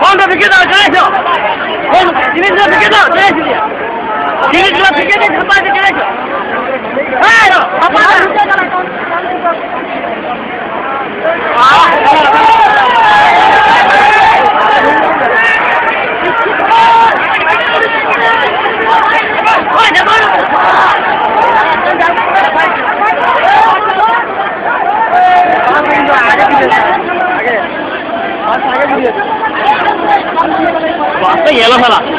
Honda piketi arkadaşlar. Honda, Denizli'ye piketi arkadaşlar. Denizli'ye piketi arkadaşlar. 太野了他了。